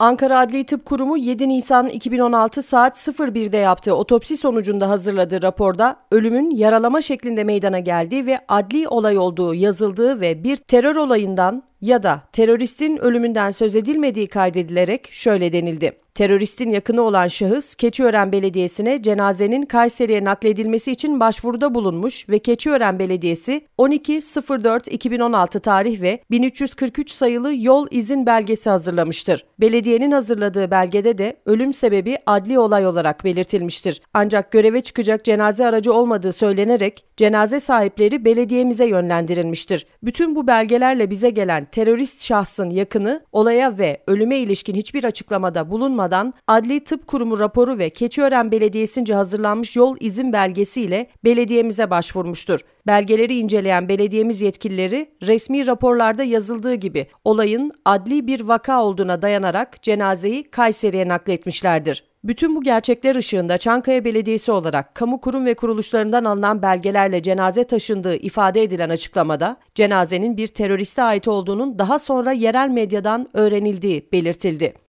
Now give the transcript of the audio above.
Ankara Adli Tıp Kurumu 7 Nisan 2016 saat 01'de yaptığı otopsi sonucunda hazırladığı raporda ölümün yaralama şeklinde meydana geldiği ve adli olay olduğu yazıldığı ve bir terör olayından ya da teröristin ölümünden söz edilmediği kaydedilerek şöyle denildi. Teröristin yakını olan şahıs Keçiören Belediyesi'ne cenazenin Kayseri'ye nakledilmesi için başvuruda bulunmuş ve Keçiören Belediyesi 12.04.2016 tarih ve 1343 sayılı yol izin belgesi hazırlamıştır. Belediyenin hazırladığı belgede de ölüm sebebi adli olay olarak belirtilmiştir. Ancak göreve çıkacak cenaze aracı olmadığı söylenerek cenaze sahipleri belediyemize yönlendirilmiştir. Bütün bu belgelerle bize gelen terörist şahsın yakını olaya ve ölüme ilişkin hiçbir açıklamada bulunmadan Adli Tıp Kurumu raporu ve Keçiören Belediyesi'nce hazırlanmış yol izin belgesiyle belediyemize başvurmuştur. Belgeleri inceleyen belediyemiz yetkilileri resmi raporlarda yazıldığı gibi olayın adli bir vaka olduğuna dayanarak cenazeyi Kayseri'ye nakletmişlerdir. Bütün bu gerçekler ışığında Çankaya Belediyesi olarak kamu kurum ve kuruluşlarından alınan belgelerle cenaze taşındığı ifade edilen açıklamada cenazenin bir teröriste ait olduğunun daha sonra yerel medyadan öğrenildiği belirtildi.